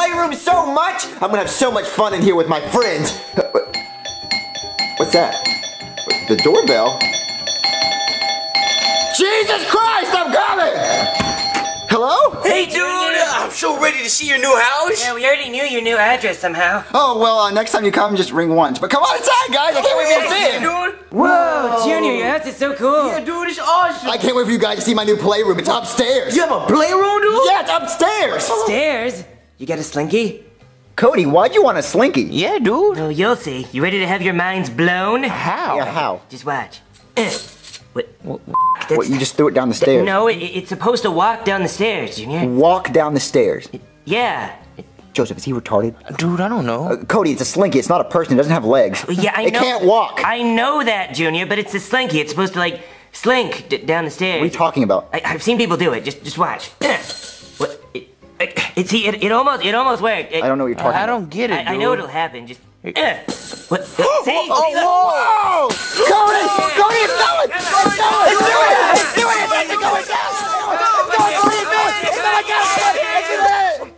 playroom so much. I'm gonna have so much fun in here with my friends. What's that? The doorbell? Jesus Christ, I'm coming! Hello? Hey, dude, I'm so ready to see your new house. Yeah, we already knew your new address somehow. Oh, well, uh, next time you come, just ring once. But come on inside, guys. I can't wait for you to see it. dude. Whoa, Junior, your house is so cool. Yeah, dude, it's awesome. I can't wait for you guys to see my new playroom. It's upstairs. You have a playroom, dude? Yeah, it's upstairs. Stairs? You got a slinky? Cody, why'd you want a slinky? Yeah, dude. Oh, you'll see. You ready to have your minds blown? How? Yeah, how? Just watch. Eh. What? What, you just threw it down the stairs? No, it, it's supposed to walk down the stairs, Junior. Walk down the stairs. Yeah. Joseph, is he retarded? Dude, I don't know. Uh, Cody, it's a slinky. It's not a person. It doesn't have legs. Yeah, I it know. can't walk. I know that, Junior, but it's a slinky. It's supposed to, like, slink d- down the stairs. What are you talking about? I, I've seen people do it. Just, just watch. what? It, it, it, see, it, it almost, it almost worked. I don't know what you're talking I about. don't get it, I, I know it'll happen. Just. Eh. What? See? Oh, See, look. whoa! Cody! Cody, it's going! It's going! It's doing it! It's doing it! It's going down! It's going! Cody, it's doing it! It's going down! It's doing it!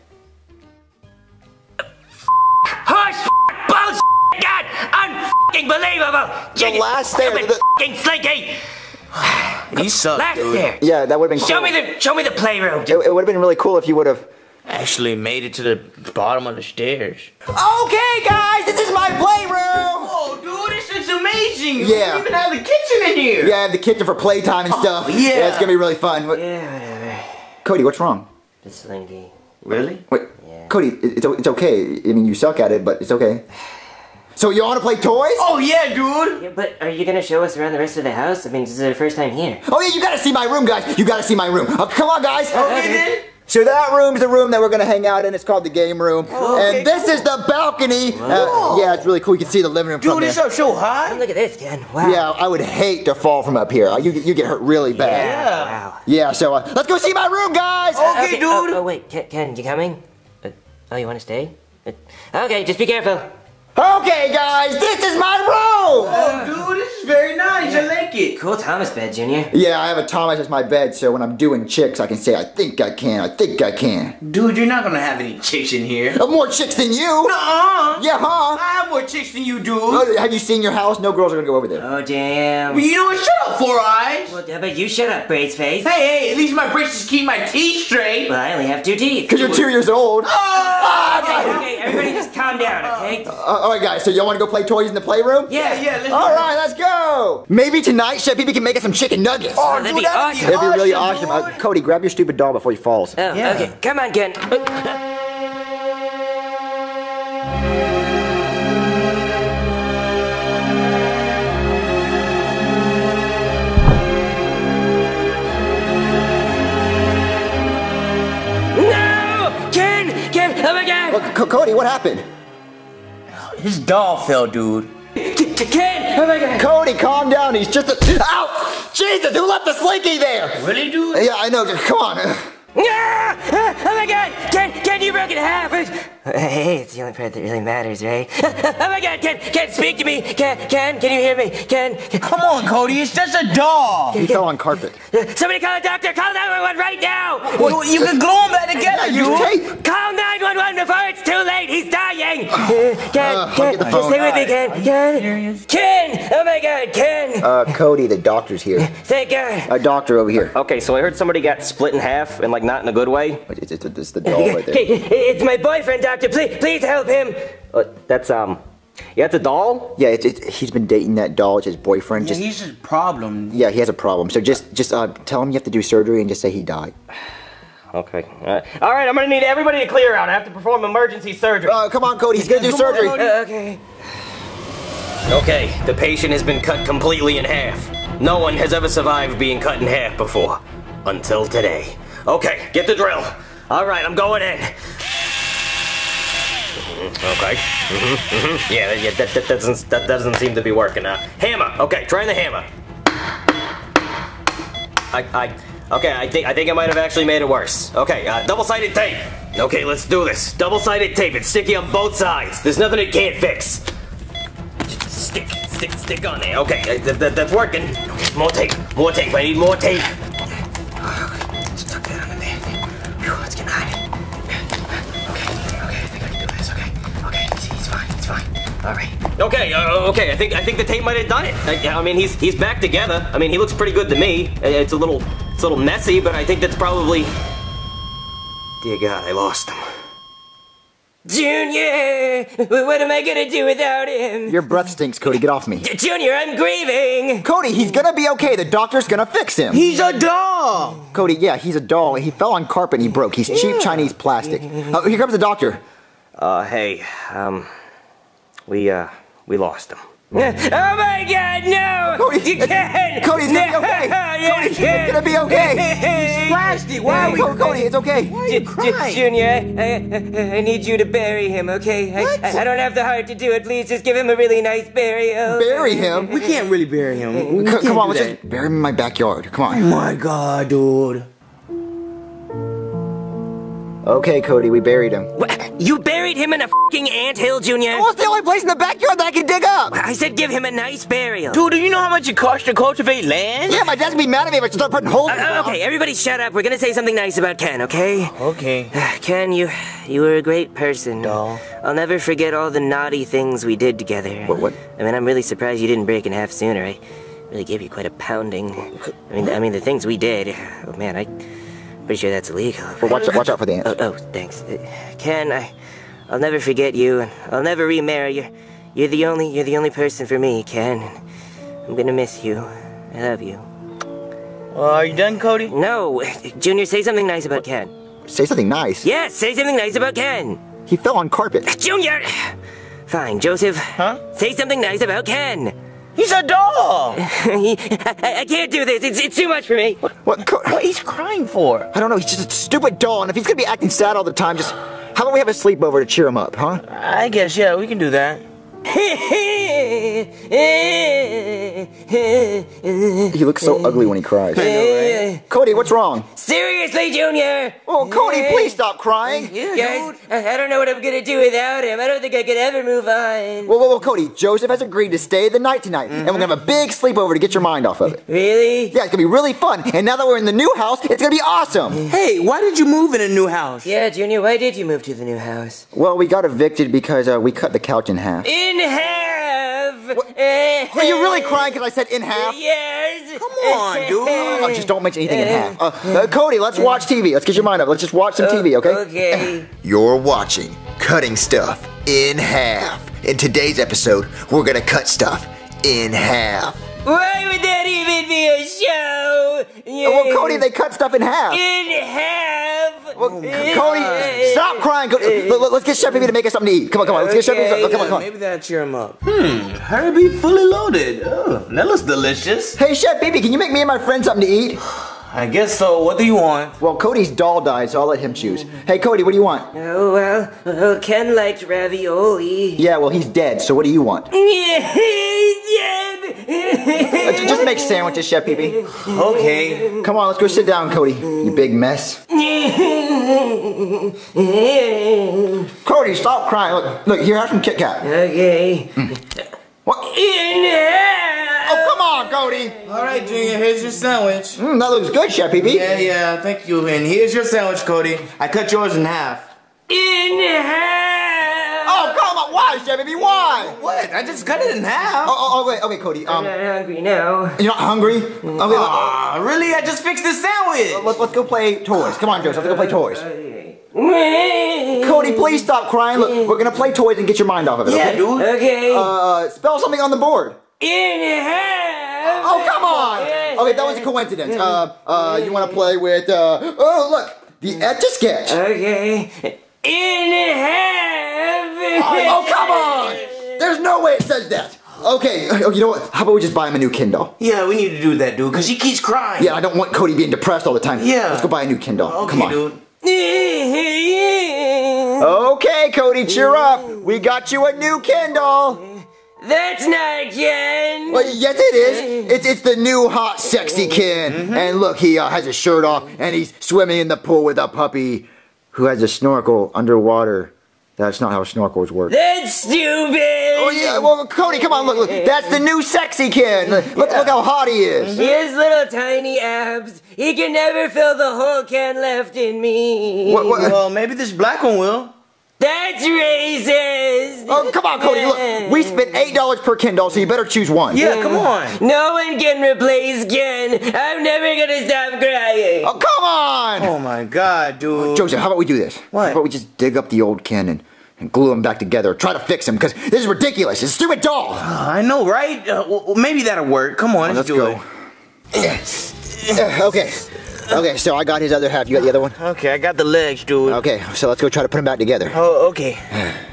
Horse bullshit! God, unbelievable! The last stair, Stupid the- fucking slinky! You suck, Last dude. stair. Yeah, that would have been Show cool. me the, show me the playroom. It, it would have been really cool if you would have. Actually made it to the bottom of the stairs. Okay, guys, this is my playroom! Oh, dude, this is amazing. Yeah. You even have the kitchen in here. Yeah, I have the kitchen for playtime and oh, stuff. yeah. it's gonna be really fun. What- Yeah. Cody, what's wrong? The slinky. Really? Wait, Yeah. Cody, it's, it's okay. I mean, you suck at it, but it's okay. So you want to play toys? Oh, yeah, dude. Yeah, but are you gonna show us around the rest of the house? I mean, this is our first time here. Oh yeah, you gotta see my room, guys. You gotta see my room. Oh, come on, guys. Okay, oh, then. So that room's the room that we're gonna hang out in. It's called the game room. okay, and this is the balcony. Uh, yeah, it's really cool. You can see the living room from there. Dude, there. it's up so high. Look at this, Ken. Wow. Yeah, I would hate to fall from up here. Uh, You, you get hurt really bad. Yeah. Wow. Yeah, so uh, let's go see my room, guys. Okay, dude. Oh, oh, wait, Ken, Ken, you coming? Uh, oh, you want to stay? Uh, okay, just be careful. Okay, guys, this is my room. Oh, dude, this is very nice. I like it. Cool Thomas bed, Junior. Yeah, I have a Thomas as my bed, so when I'm doing chicks, I can say, I think I can, I think I can. Dude, you're not gonna have any chicks in here. Uh, more chicks than you. Uh-uh. Yeah, huh? I have more chicks than you, dude. Oh, have you seen your house? No girls are gonna go over there. Oh, damn. Well, you know what? Shut up, Four Eyes. Well, how about you shut up, Brace Face? Hey, hey, at least my braces keep my teeth straight. Well, I only have two teeth. Because you're two years old. Oh! Okay, okay, everybody just calm down, okay? Uh, all right, guys. So y'all want to go play toys in the playroom? Yeah, Yeah, let's All right, let's go. Maybe tonight, Chef Pee can make us some chicken nuggets. Oh, that'd be awesome. That'd be really awesome, awesome. dude. Uh, Cody, grab your stupid doll before he falls. Oh, Yeah. okay. Come on, Ken. No! Ken! Ken! Oh my god! Well, Cody, what happened? His doll fell, dude. K- K- Ken! Oh my god! Cody, calm down. He's just a. Ow! Jesus, who left the slinky there? Really, dude? Yeah, I know. Come on. Ah! Ah! Oh my god! Ken! Ken, you broke it in half! Hey, it's the only part that really matters, right? oh my god, Ken! Ken, speak to me! Ken! Ken, can you hear me? Ken! Ken. Come on, Cody. It's just a doll. He fell on carpet. Somebody call a doctor! Call 911 right now! Well, you can glue them back together, Yeah, use tape. Call 911 before it's too late! He's dying! Ken, I'll Ken, just phone. stay with me, Ken! Ken! Ken! Oh my god, Ken! Uh, Cody, the doctor's here. Thank God! A doctor over here. Okay, so I heard somebody got split in half and like not in a good way. It's, it's, it's the doll right there. It's my boyfriend, doctor. Please, please help him. Uh, that's um, yeah, it's a doll. Yeah, it's, it's, he's been dating that doll. It's his boyfriend. Yeah, Just he's a problem. yeah, he has a problem. So just just uh, tell him you have to do surgery and just say he died. Okay. All right. All right. I'm gonna need everybody to clear out. I have to perform emergency surgery. Uh, come on, Cody. He's gonna do Come surgery. Cody. Uh, okay. Okay. The patient has been cut completely in half. No one has ever survived being cut in half before, until today. Okay. Get the drill. All right. I'm going in. Mhm, Okay. hmm hmm Yeah. Yeah. That, that doesn't that doesn't seem to be working. Uh, hammer. Okay. Trying the hammer. I I. Okay, I think I think I might have actually made it worse. Okay, uh, double-sided tape. Okay, let's do this. Double-sided tape. It's sticky on both sides. There's nothing it can't fix. Just stick, stick, stick on there. Okay, uh, th- th- that's working. Okay, more tape, more tape. I need more tape. Okay, uh, okay. I think I think the tape might have done it. I, I mean, he's he's back together. I mean, he looks pretty good to me. Uh, It's a little it's a little messy, but I think that's probably. Dear God, I lost him. Junior, what am I gonna do without him? Your breath stinks, Cody. Get off me. Junior, I'm grieving. Cody, he's gonna be okay. The doctor's gonna fix him. He's a doll. Cody, yeah, he's a doll. He fell on carpet and he broke. He's cheap Chinese plastic. Oh, here comes the doctor. Uh, hey, um, we uh, we lost him. Oh my God, no! Cody, you can't. Cody, it's gonna be okay. you Cody, it's can't. gonna be okay. Plastic. Why are we Cody, Cody, it's okay. Why are you J- J- crying? Junior, I, I, I need you to bury him, okay? What? I, I don't have the heart to do it. Please just give him a really nice burial. Bury him. We can't really bury him. We C- can't come on, do let's that. just bury him in my backyard. Come Oh on. my god, dude. Okay, Cody, we buried him. What? You buried him in a fucking anthill, Junior? Well, it's the only place in the backyard that I can dig up. I said give him a nice burial. Dude, do you know how much it costs to cultivate land? Yeah, my dad's gonna be mad at me if I start putting holes in the Uh, ground. okay, everybody shut up. We're gonna say something nice about Ken, okay? Okay. Ken, you you were a great person. Doll. I'll never forget all the naughty things we did together. What- what? I mean, I'm really surprised you didn't break in half sooner. I really gave you quite a pounding. I mean, I mean the things we did. Oh man, I pretty sure that's illegal. Well, watch, watch out for the ants. Oh, oh, thanks, Uh, Ken. I I'll never forget you, and I'll never remarry you. You're the only you're the only person for me, Ken. And I'm gonna miss you. I love you. Well, are you done, Cody? No, Junior, say something nice about Ken. Say something nice. Yes, say something nice about Ken. He fell on carpet. Junior! Fine, Joseph. Huh? Say something nice about Ken. He's a dog. I, I can't do this. It's, it's too much for me. What? Co- What he's crying for? I don't know. He's just a stupid doll, and if he's gonna be acting sad all the time, just how about we have a sleepover to cheer him up, huh? I guess yeah, we can do that. He looks so ugly when he cries. know, Cody, what's wrong? Seriously, Junior? Oh, Cody, please stop crying. Yeah, Guys, I, I don't know what I'm gonna do without him. I don't think I could ever move on. Whoa, whoa, whoa, Cody. Joseph has agreed to stay the night tonight, and we're gonna have a big sleepover to get your mind off of it. Really? Yeah, it's gonna be really fun. And now that we're in the new house, it's gonna be awesome. Hey, why did you move in a new house? Yeah, Junior, why did you move to the new house? Well, we got evicted because uh, we cut the couch in half. In half! Are you really crying because I said in half? Yes! Come on, dude. Oh, just don't mention anything in half. Uh, uh, Cody, let's watch TV. Let's get your mind up. Let's just watch some TV, okay? Okay. You're watching Cutting Stuff in Half. In today's episode, we're gonna cut stuff in half. Why would that even be show? Oh, well, Cody, they cut stuff in half. In half. Well, C- Cody, stop crying. Let- let- let's get Chef Baby to make us something to eat. Come on, come on. Let's get Chef Baby. Okay. Come on, come on. maybe that'll cheer him up. Hmm. Harry, Herbie fully loaded. Oh, that looks delicious. Hey, Chef Baby, can you make me and my friend something to eat? I guess so. What do you want? Well, Cody's doll died, so I'll let him choose. Hey, Cody, what do you want? Oh, well, well, Ken liked ravioli. Yeah, well, he's dead, so what do you want? Yeah, Uh, j- Just make sandwiches, Chef Baby. Okay. Come on, let's go sit down, Cody. You big mess. Cody, stop crying. Look, look here, have some Kit Kat. Okay. What? In half. Oh, come on, Cody. All right, Junior. Here's your sandwich. Mm, that looks good, Chef Baby. Yeah, yeah. Thank you. And here's your sandwich, Cody. I cut yours in half. In half. Oh, come on. Why, Chef Baby? Why? What? I just cut it in half. Oh, oh, oh wait, okay, Cody. I'm Um, not hungry now. you're not hungry? Okay, let, Aw, really? I just fixed the sandwich. let, let's go play toys. Come on, Joseph, let's go play toys. Cody, please stop crying. Look, we're gonna play toys and get your mind off of it. Yeah, okay? dude. Okay. Uh, spell something on the board. In half. Oh, come on! Okay, that was a coincidence. Uh, uh, you wanna play with, uh, oh, look, the Etch a Sketch. Okay. In half. Oh, come on! There's no way it says that. Okay, you know what? How about we just buy him a new Ken doll? Yeah, we need to do that, dude, because he keeps crying. Yeah, I don't want Cody being depressed all the time. Yeah. Let's go buy a new Ken doll. Okay, Come on. dude. Okay, Cody, cheer up. We got you a new Ken doll. That's not Ken. Well, yes, it is. It's it's the new hot, sexy Ken. Mm-hmm. And look, he uh, has his shirt off and he's swimming in the pool with a puppy who has a snorkel underwater. That's not how snorkels work. That's stupid. Oh yeah, well, Cody, come on, look, look. That's the new sexy kid. Look, look how hot he is. He has little tiny abs. He Ken never fill the hole can left in me. What, what? Well, maybe this black one will. That's racist. Oh, come on, Cody. Look, we spent eight dollars per Ken doll, so you better choose one. Yeah, come on. No one can replace Ken. I'm never gonna stop crying. Oh, come on. Oh my god, dude. Joseph, how about we do this? What? How about we just dig up the old Ken and, and glue him back together? Try to fix him, because this is ridiculous. It's a stupid doll. I know, right? Uh, well, maybe that'll work. Come on, let's, Let's do go. it. Uh, okay. Okay, so I got his other half. You got the other one? Okay, I got the legs, dude. Okay, so let's go try to put them back together. Oh, okay.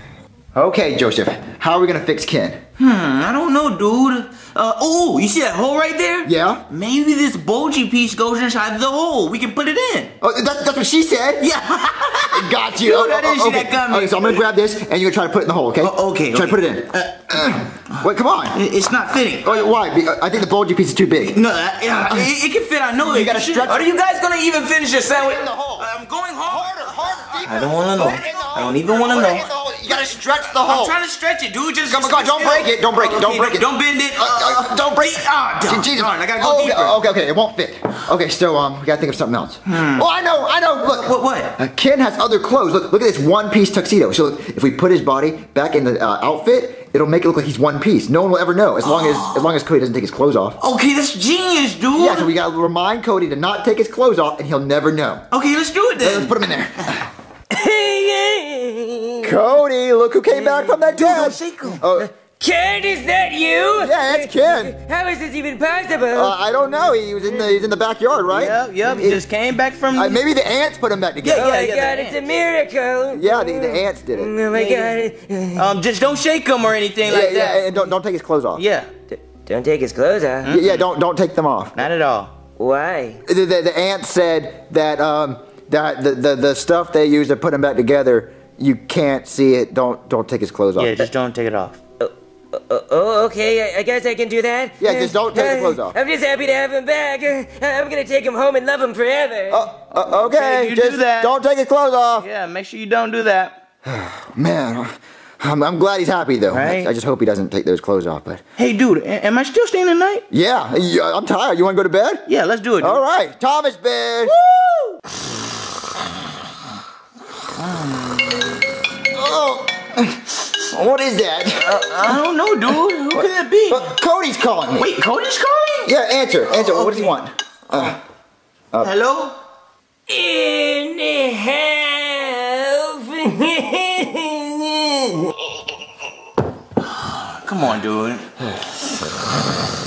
Okay, Joseph, how are we gonna fix Ken? Hmm, I don't know, dude. Uh, oh, you see that hole right there? Yeah? Maybe this bulgy piece goes inside the hole. We can put it in. Oh, that's, that's what she said? Yeah. It got you. Dude, that is okay. that got me. Okay, so I'm gonna grab this and you're gonna try to put it in the hole, okay? Oh, okay, Try okay. to put it in. Uh, Wait, come on. It's not fitting. Oh, why? I think the bulgy piece is too big. No, uh, yeah, it, it can fit. I know it. You gotta stretch- Are you guys gonna even finish your sandwich? in the hole. I'm going harder, harder, I don't wanna know. I don't even wanna know. You gotta stretch the hole. I'm trying to stretch it, dude. Just Come on, don't break it, don't break it, don't break it. Don't bend it. Uh, uh, don't break. Ah, darn, Jesus. darn, I gotta go oh, deeper. Okay, okay, it won't fit. Okay, so um, we gotta think of something else. Oh, I know, I know. Look, What- what? Uh, Ken has other clothes. Look, look at this one-piece tuxedo. So if we put his body back in the uh, outfit, it'll make it look like he's one piece. No one will ever know as long as as long as Cody doesn't take his clothes off. Okay, that's genius, dude. Yeah, so we gotta remind Cody to not take his clothes off, and he'll never know. okay, let's do it then. Let's put him in there. Cody, look who came back from that dead. don't. Oh, Ken, is that you? yeah, it's Ken. How is this even possible? Uh, I don't know. He was in the he's in the backyard, right? Yep, yep. He just came back from. Uh, maybe the ants put him back together. oh my yeah, god, the it's a miracle. Yeah, the, the ants did it. Oh my god. um, just don't shake him or anything Yeah, like yeah, that. and don't don't take his clothes off. Yeah, Don't take his clothes off. Yeah, yeah, don't don't take them off. not at all. Why? The, the, the ants said that um that the, the the stuff they use to put him back together, you can't see it. Don't don't take his clothes off. Yeah, just don't take it off. Oh, oh, okay. I, I guess I can do that. Yeah, just don't take the clothes off. I'm just happy to have him back. Uh, I'm gonna take him home and love him forever. Uh, uh, okay, you do just that. don't take his clothes off. Yeah, make sure you don't do that. Man, I'm, I'm glad he's happy though. Right. I, I just hope he doesn't take those clothes off. But Hey, dude, am I still staying the night? yeah, yeah, I'm tired. You want to go to bed? Yeah, let's do it. Dude. All right, Thomas bed. Oh, what is that? I don't know, dude. Who could that be? Uh, Cody's calling me. Wait, Cody's calling? Yeah, answer, answer. What does he want? Uh, Hello? In half. Come on, dude.